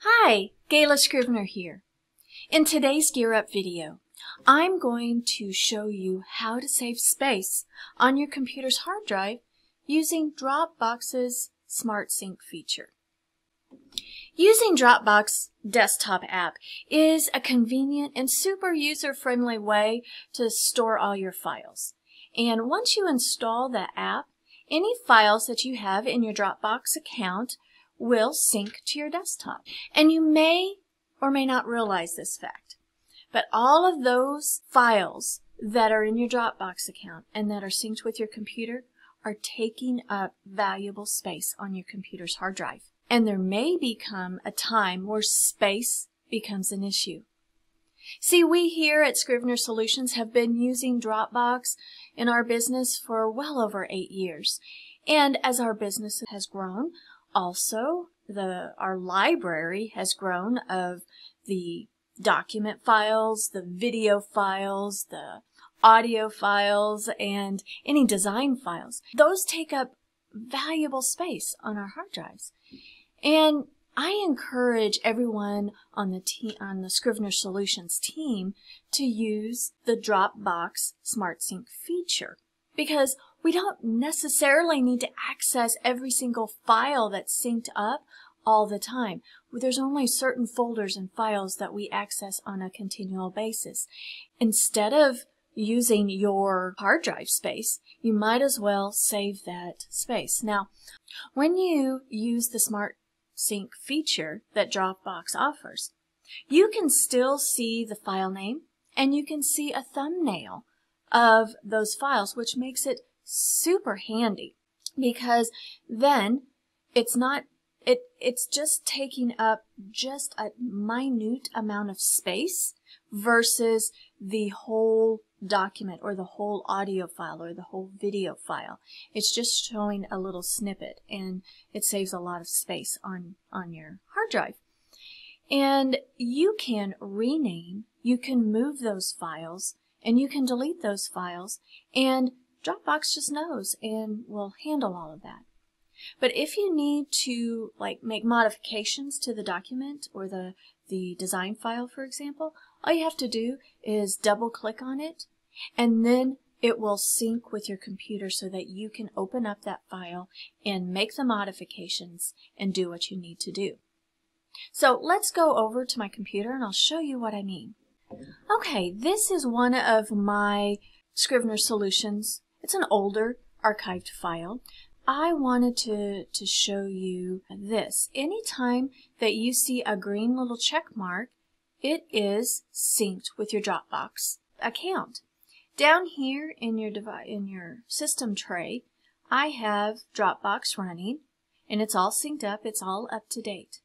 Hi, Gayla Scrivener here. In today's Gear Up video, I'm going to show you how to save space on your computer's hard drive using Dropbox's Smart Sync feature. Using Dropbox desktop app is a convenient and super user-friendly way to store all your files. And once you install the app, any files that you have in your Dropbox account will sync to your desktop. And you may or may not realize this fact, but all of those files that are in your Dropbox account and that are synced with your computer are taking up valuable space on your computer's hard drive. And there may become a time where space becomes an issue. See, we here at Scrivener Solutions have been using Dropbox in our business for well over eight years. And as our business has grown, also the our library has grown of the document files, the video files, the audio files, and any design files. Those take up valuable space on our hard drives. And I encourage everyone on the te- on the Scrivener Solutions team to use the Dropbox Smart Sync feature because we don't necessarily need to access every single file that's synced up all the time. There's only certain folders and files that we access on a continual basis. Instead of using your hard drive space, you might as well save that space. Now, when you use the Smart Sync feature that Dropbox offers, you can still see the file name and you can see a thumbnail of those files, which makes it super handy because then it's not it it's just taking up just a minute amount of space versus the whole document or the whole audio file or the whole video file. It's just showing a little snippet and it saves a lot of space on, on your hard drive. And you can rename, you can move those files, and you can delete those files, and Dropbox just knows and will handle all of that. But if you need to like make modifications to the document or the, the design file, for example, all you have to do is double click on it and then it will sync with your computer so that you can open up that file and make the modifications and do what you need to do. So let's go over to my computer and I'll show you what I mean. Okay, this is one of my Scrivener Solutions it's an older archived file. I wanted to, to show you this. Anytime that you see a green little check mark, it is synced with your Dropbox account. Down here in your in your system tray, I have Dropbox running and it's all synced up, it's all up to date.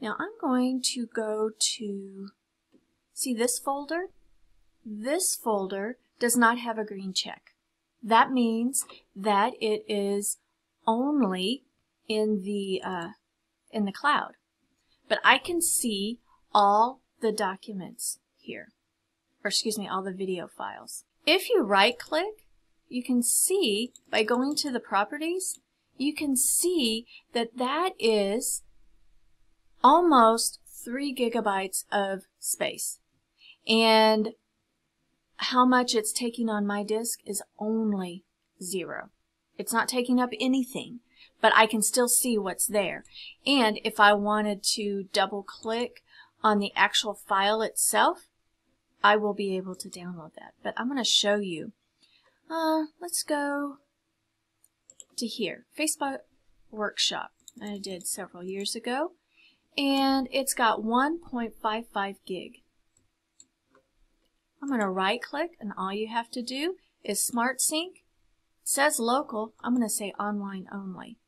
Now I'm going to go to, see this folder? This folder does not have a green check. That means that it is only in the uh, in the cloud. But I can see all the documents here, or excuse me, all the video files. If you right click, you can see by going to the properties, you can see that that is almost three gigabytes of space. And how much it's taking on my disk is only zero. It's not taking up anything, but I can still see what's there. And if I wanted to double click on the actual file itself, I will be able to download that. But I'm going to show you. Uh, let's go to here. Facebook Workshop I did several years ago. And it's got 1.55 gig. I'm going to right click and all you have to do is Smart Sync. It says local. I'm going to say online only.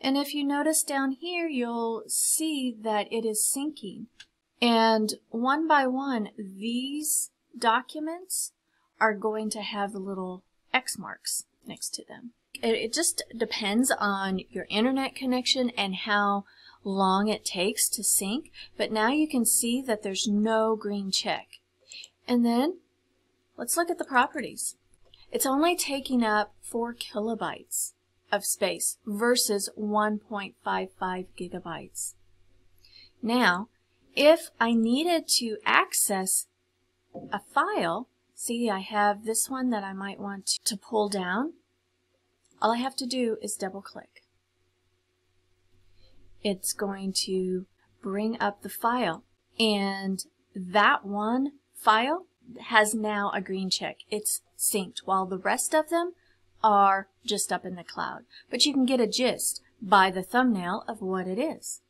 And if you notice down here, you'll see that it is syncing. And one by one, these documents are going to have little X marks next to them. It just depends on your internet connection and how long it takes to sync. But now you can see that there's no green check. And then let's look at the properties. It's only taking up 4 kilobytes of space versus 1.55 gigabytes. Now, if I needed to access a file, see I have this one that I might want to pull down. All I have to do is double click. It's going to bring up the file and that one file has now a green check. It's synced while the rest of them are just up in the cloud. But you can get a gist by the thumbnail of what it is.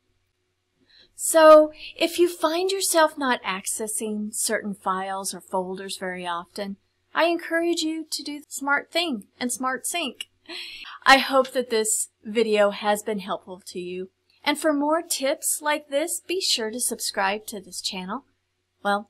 So if you find yourself not accessing certain files or folders very often, I encourage you to do the smart thing and smart sync. I hope that this video has been helpful to you. And for more tips like this, be sure to subscribe to this channel. Well,